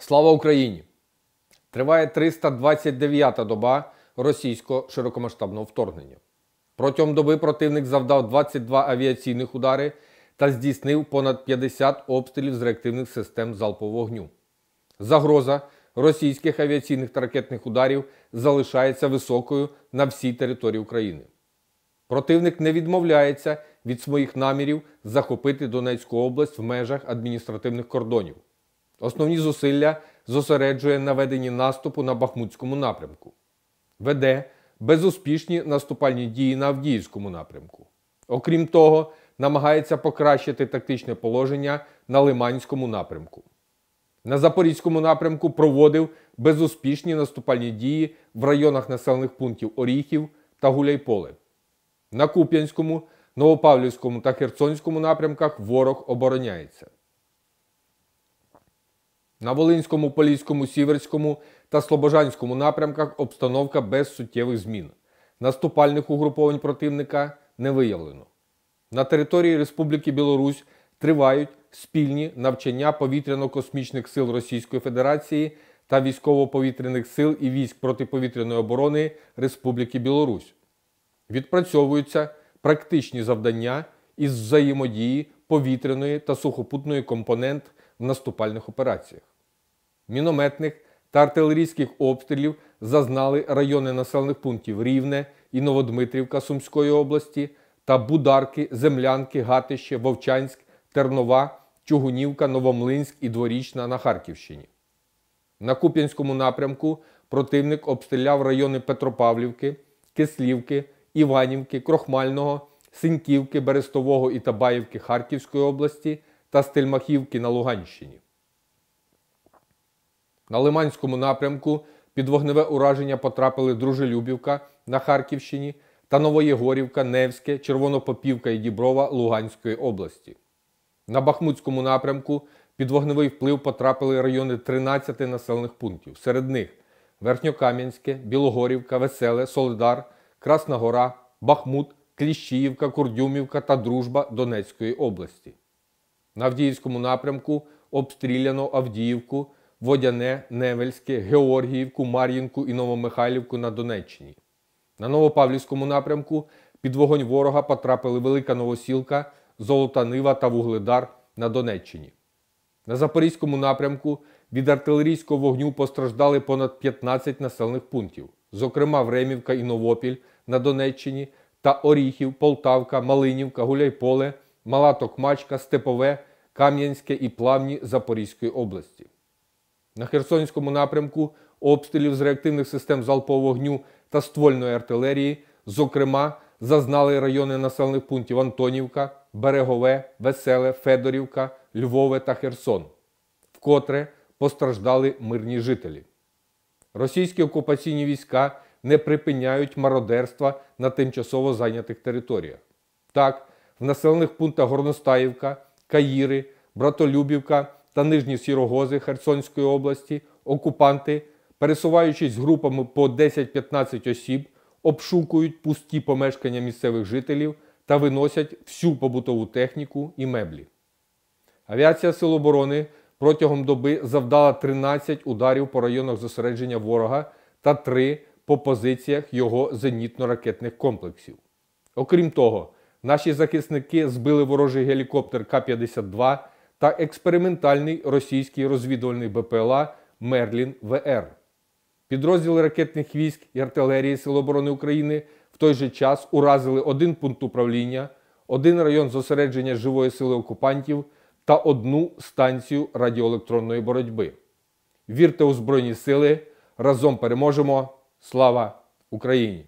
Слава Україні! Триває 329-та доба російського широкомасштабного вторгнення. Протягом доби противник завдав 22 авіаційних удари та здійснив понад 50 обстрілів з реактивних систем залпового вогню. Загроза російських авіаційних та ракетних ударів залишається високою на всій території України. Противник не відмовляється від своїх намірів захопити Донецьку область в межах адміністративних кордонів. Основні зусилля зосереджує на веденні наступу на Бахмутському напрямку, веде безуспішні наступальні дії на Авдіївському напрямку. Окрім того, намагається покращити тактичне положення на Лиманському напрямку. На Запорізькому напрямку проводив безуспішні наступальні дії в районах населених пунктів Оріхів та Гуляйполе. На Куп'янському, Новопавлівському та Херсонському напрямках ворог обороняється. На Волинському, Поліському, Сіверському та Слобожанському напрямках обстановка без суттєвих змін. Наступальних угруповань противника не виявлено. На території Республіки Білорусь тривають спільні навчання повітряно-космічних сил Російської Федерації та військово-повітряних сил і військ протиповітряної оборони Республіки Білорусь. Відпрацьовуються практичні завдання із взаємодії повітряної та сухопутної компонент в наступальних операціях. Мінометних та артилерійських обстрілів зазнали райони населених пунктів Рівне і Новодмитрівка Сумської області та Бударки, Землянки, Гатище, Вовчанськ, Тернова, Чугунівка, Новомлинськ і Дворічна на Харківщині. На Куп'янському напрямку противник обстріляв райони Петропавлівки, Кислівки, Іванівки, Крохмального, Синьківки, Берестового і Табаївки Харківської області та Стельмахівки на Луганщині. На Лиманському напрямку під вогневе ураження потрапили Дружелюбівка на Харківщині та Новоєгорівка, Невське, Червонопопівка і Діброва Луганської області. На Бахмутському напрямку під вогневий вплив потрапили райони 13 населених пунктів. Серед них Верхньокам'янське, Білогорівка, Веселе, Солидар, Красна Гора, Бахмут, Кліщіївка, Курдюмівка та Дружба Донецької області. На Авдіївському напрямку обстріляно Авдіївку, Водяне, Невельське, Георгіївку, Мар'їнку і Новомихайлівку на Донеччині. На Новопавлівському напрямку під вогонь ворога потрапили Велика Новосілка, Золота Нива та Вугледар на Донеччині. На Запорізькому напрямку від артилерійського вогню постраждали понад 15 населених пунктів, зокрема Времівка і Новопіль на Донеччині та Оріхів, Полтавка, Малинівка, Гуляйполе, Мала Токмачка, Степове, Кам'янське і Плавні Запорізької області. На Херсонському напрямку обстрілів з реактивних систем залпового вогню та ствольної артилерії, зокрема, зазнали райони населених пунктів Антонівка, Берегове, Веселе, Федорівка, Львове та Херсон, вкотре постраждали мирні жителі. Російські окупаційні війська не припиняють мародерства на тимчасово зайнятих територіях. Так, в населених пунктах Горностаївка, Каїри, Братолюбівка та Нижні Сірогози Херсонської області окупанти, пересуваючись групами по 10-15 осіб, обшукують пусті помешкання місцевих жителів та виносять всю побутову техніку і меблі. Авіація Сил оборони протягом доби завдала 13 ударів по районах зосередження ворога та 3 по позиціях його зенітно-ракетних комплексів. Окрім того, наші захисники збили ворожий гелікоптер К-52 та експериментальний російський розвідувальний БПЛА Мерлін ВР. Підрозділи ракетних військ і артилерії Сил оборони України в той же час уразили один пункт управління, один район зосередження живої сили окупантів та одну станцію радіоелектронної боротьби. Вірте у Збройні Сили! Разом переможемо! Слава Україні!